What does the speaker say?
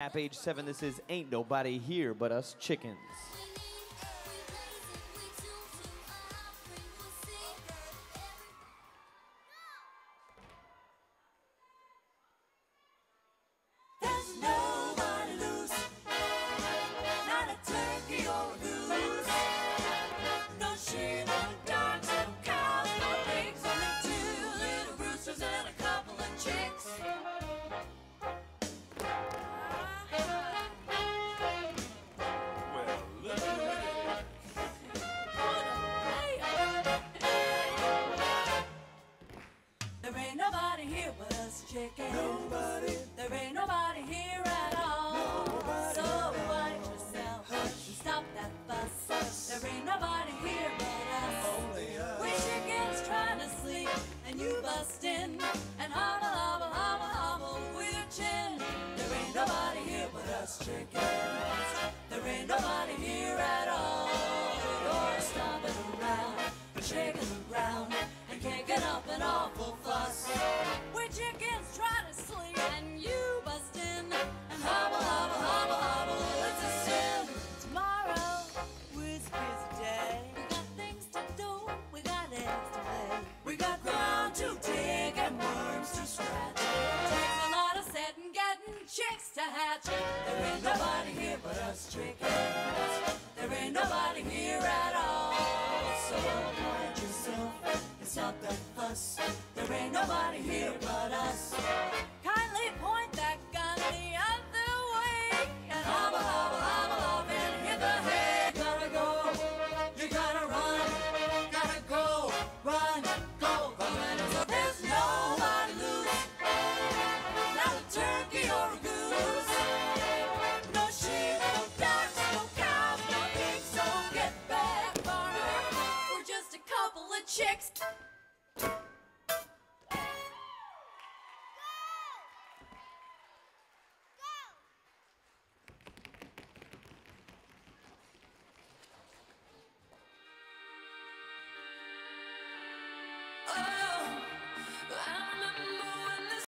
At age seven, this is Ain't Nobody Here But Us Chickens. Chickens. Nobody. There ain't nobody here at all. Nobody. So quiet yourself and stop that fuss. There ain't nobody here but us. Only us. We chickens trying to sleep and you bust in and hobble, hobble, hobble, hobble with your chin. There ain't nobody here but us chickens. There ain't nobody here at all. You're stomping around, shaking around, and kicking up an awful fuss. To hatch. There ain't nobody here but us chickens. There ain't nobody here at all. So quiet yourself and stop that fuss. There ain't nobody here but us. Oh.